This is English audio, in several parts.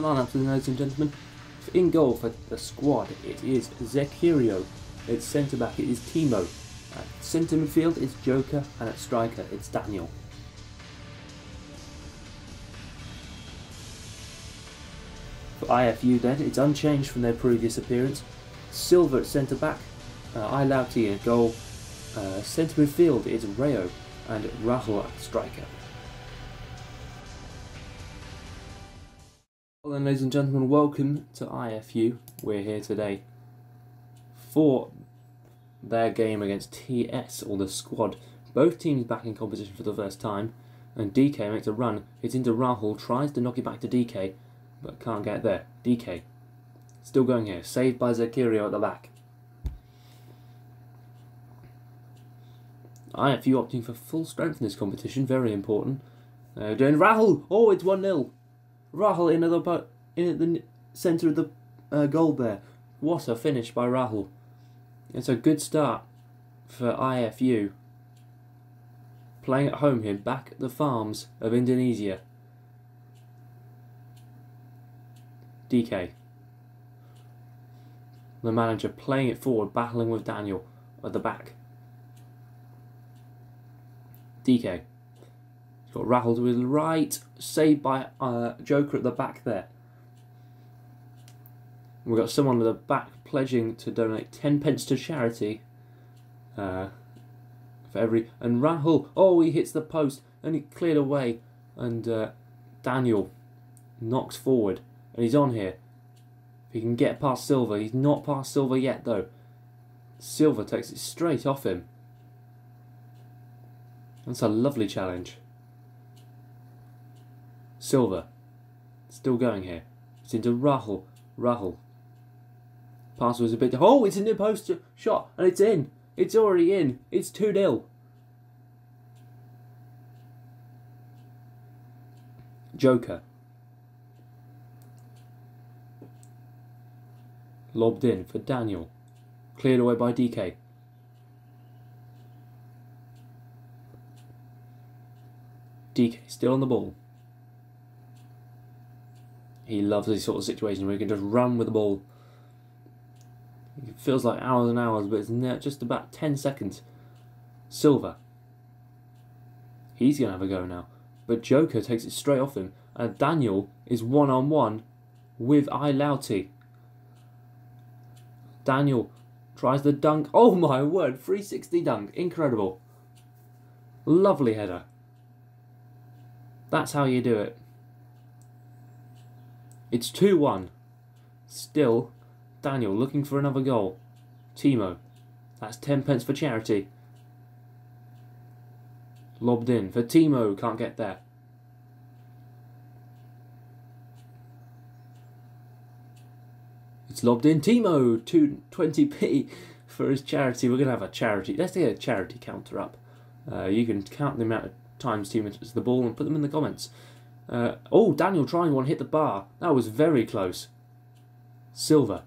lineup, ladies and gentlemen. In goal for the squad, it is Zekirio. At centre back, it is Timo. At centre midfield, it's Joker. And at striker, it's Daniel. For IFU then, it's unchanged from their previous appearance. Silver at centre back, uh, Ilauti at goal. Uh, centre midfield is Rayo and Rahul at striker. Well then, ladies and gentlemen, welcome to IFU. We're here today for their game against TS, or the squad. Both teams back in competition for the first time, and DK makes a run, hits into Rahul, tries to knock it back to DK, but can't get there. DK, still going here, saved by Zekirio at the back. IFU opting for full strength in this competition, very important. Uh, doing Rahul, oh, it's 1 0. Rahul in the, in the centre of the uh, goal there. What a finish by Rahul. It's a good start for IFU. Playing at home here, back at the farms of Indonesia. DK. The manager playing it forward, battling with Daniel at the back. DK. He's got Rahul to his right, saved by uh, Joker at the back there. We've got someone at the back pledging to donate 10 pence to charity. Uh, for every and Rahul, oh, he hits the post and he cleared away, and uh, Daniel knocks forward and he's on here. If he can get past Silver, he's not past Silver yet though. Silver takes it straight off him. That's a lovely challenge. Silver. Still going here. It's into Rahul. Rahul. Pass was a bit... Oh, it's a new post shot. And it's in. It's already in. It's 2-0. Joker. Lobbed in for Daniel. Cleared away by DK. DK still on the ball. He loves these sort of situations where he can just run with the ball. It feels like hours and hours, but it's just about 10 seconds. Silver. He's going to have a go now. But Joker takes it straight off him. And Daniel is one on one with Ilauti. Daniel tries the dunk. Oh my word, 360 dunk. Incredible. Lovely header. That's how you do it. It's 2-1. Still, Daniel looking for another goal. Timo. That's 10 pence for charity. Lobbed in for Timo. Can't get there. It's lobbed in. Timo, 220p for his charity. We're going to have a charity. Let's get a charity counter up. Uh, you can count the amount of times Timo touches the ball and put them in the comments. Uh, oh, Daniel trying one hit the bar. That was very close. Silver.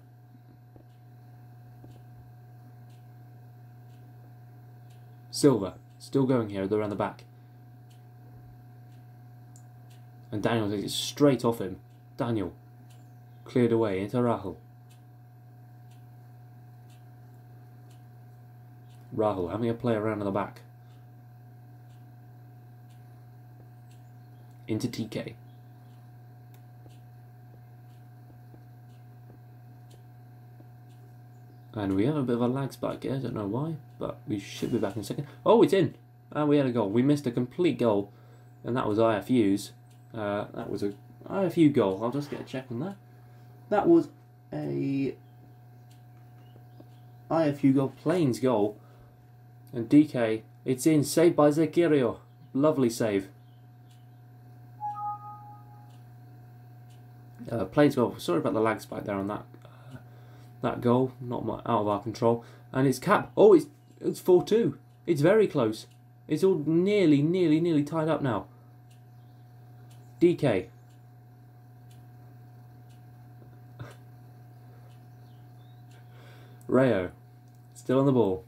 Silver. Still going here, they're around the back. And Daniel takes it straight off him. Daniel. Cleared away into Rahul. Rahul having a play around in the back. Into TK. And we have a bit of a lag spike here, I don't know why, but we should be back in a second. Oh, it's in! And we had a goal. We missed a complete goal, and that was IFU's. Uh, that was a IFU goal. I'll just get a check on that. That was a IFU goal, Planes goal. And DK, it's in, saved by Zekirio. Lovely save. Uh, plays goal. Sorry about the lag spike there on that uh, that goal. Not my, out of our control. And it's cap. Oh, it's it's four two. It's very close. It's all nearly, nearly, nearly tied up now. DK. Rayo. Still on the ball.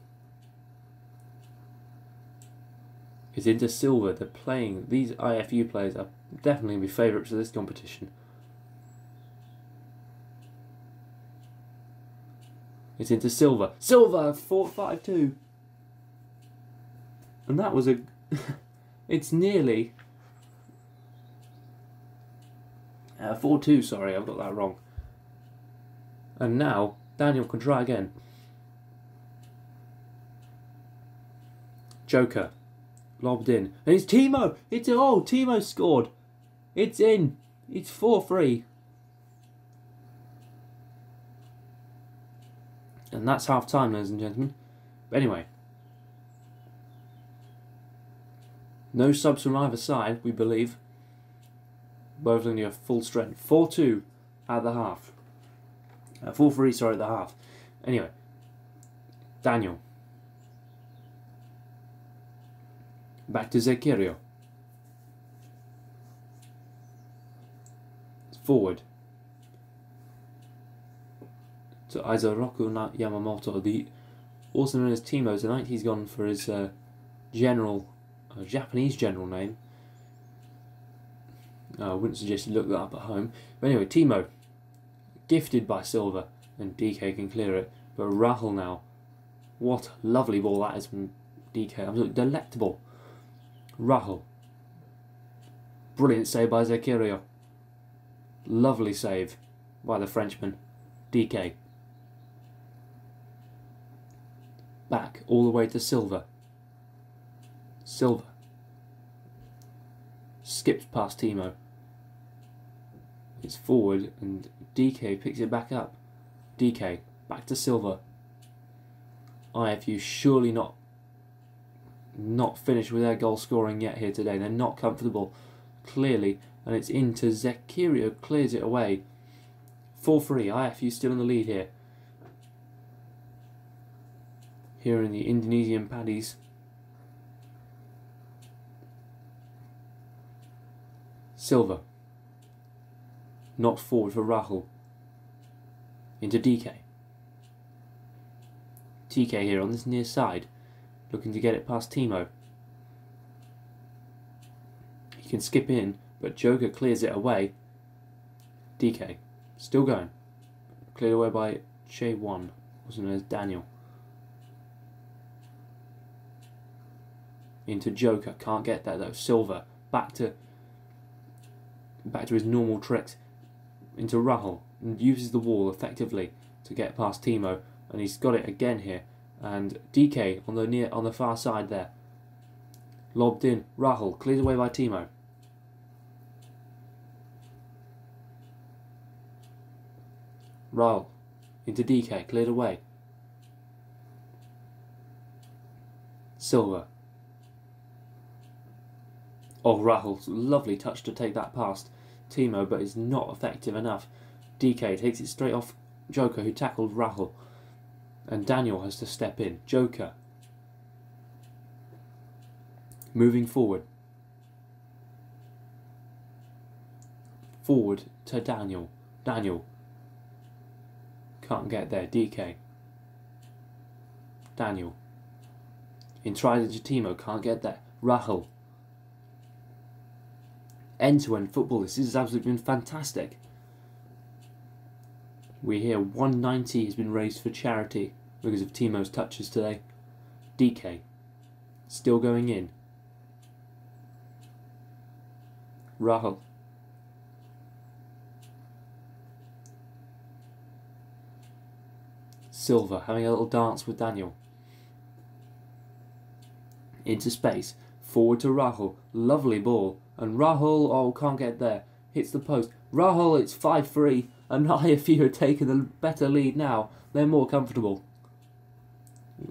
Is into silver. They're playing. These IFU players are definitely to be favourites of this competition. It's into Silver. Silver! 4 5 2. And that was a. it's nearly. Uh, 4 2, sorry, I've got that wrong. And now, Daniel can try again. Joker. Lobbed in. And it's Timo! It's. Oh, Timo scored! It's in! It's 4 And that's half time, ladies and gentlemen. But anyway. No subs from either side, we believe. Both have full strength. 4 2 at the half. Uh, 4 3, sorry, at the half. Anyway. Daniel. Back to Zekirio. Forward. To Isoroku Yamamoto, the also known as Timo. Tonight he's gone for his uh, general, uh, Japanese general name. Uh, I wouldn't suggest you look that up at home. But anyway, Timo, gifted by Silva, and DK can clear it. But Rahul now, what a lovely ball that is from DK. Absolutely delectable. Rahul. Brilliant save by Zekirio. Lovely save by the Frenchman. DK. Back all the way to silver. Silver. Skips past Timo. It's forward and DK picks it back up. DK. Back to Silva. IFU surely not not finished with their goal scoring yet here today. They're not comfortable, clearly, and it's into Zekirio, clears it away. 4 3, IFU still in the lead here. Here in the Indonesian paddies. Silver. Not forward for Rahul. Into DK. TK here on this near side looking to get it past Timo. He can skip in, but Joker clears it away. DK, still going. Cleared away by J1, also known as Daniel. Into Joker, can't get that though. Silva, back to back to his normal tricks. Into Rahul, and uses the wall effectively to get past Timo, and he's got it again here and DK on the near on the far side there. Lobbed in, Rahul cleared away by Timo. Rahul into DK, cleared away. Silva. Oh, Rahul, lovely touch to take that past Timo, but it's not effective enough. DK takes it straight off Joker, who tackled Rahul and Daniel has to step in. Joker. Moving forward. Forward to Daniel. Daniel. Can't get there. DK. Daniel. In tries into Timo. Can't get there. Rahul. End to end football. This has absolutely been fantastic. We hear 190 has been raised for charity because of Timo's touches today. DK. Still going in. Rahul. Silva having a little dance with Daniel. Into space. Forward to Rahul. Lovely ball. And Rahul, oh, can't get there. Hits the post. Rahul, it's 5 3 and IFU had taken the better lead now. They're more comfortable.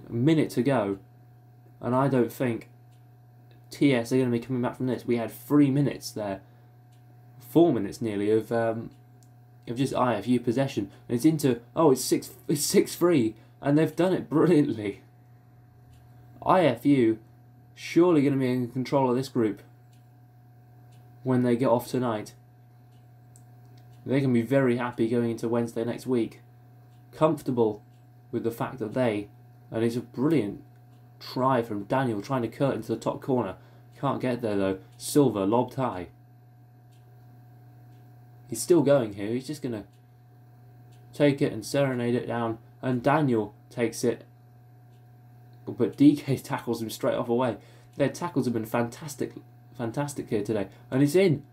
A minute to go, and I don't think TS are going to be coming back from this. We had three minutes there, four minutes nearly of um, of just IFU possession, and it's into oh it's six it's six three, and they've done it brilliantly. IFU surely going to be in control of this group when they get off tonight. They can be very happy going into Wednesday next week, comfortable with the fact that they, and it's a brilliant try from Daniel trying to curl into the top corner. Can't get there though. Silver lobbed high. He's still going here. He's just going to take it and serenade it down and Daniel takes it, but DK tackles him straight off away. Their tackles have been fantastic, fantastic here today, and it's in.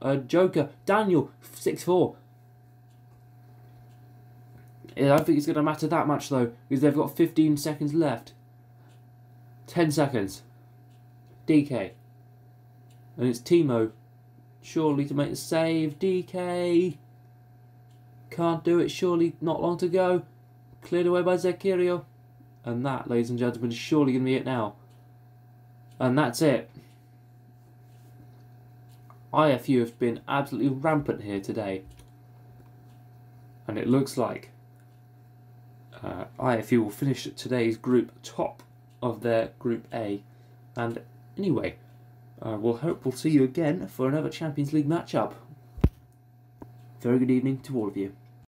Uh, Joker Daniel six four. I don't think it's going to matter that much though, because they've got 15 seconds left. 10 seconds. DK. And it's Timo. Surely to make the save. DK. Can't do it. Surely not long to go. Cleared away by Zekirio. And that, ladies and gentlemen, is surely going to be it now. And that's it. IFU have been absolutely rampant here today. And it looks like uh, IFU will finish today's group top of their Group A. And anyway, uh, we'll hope we'll see you again for another Champions League matchup. Very good evening to all of you.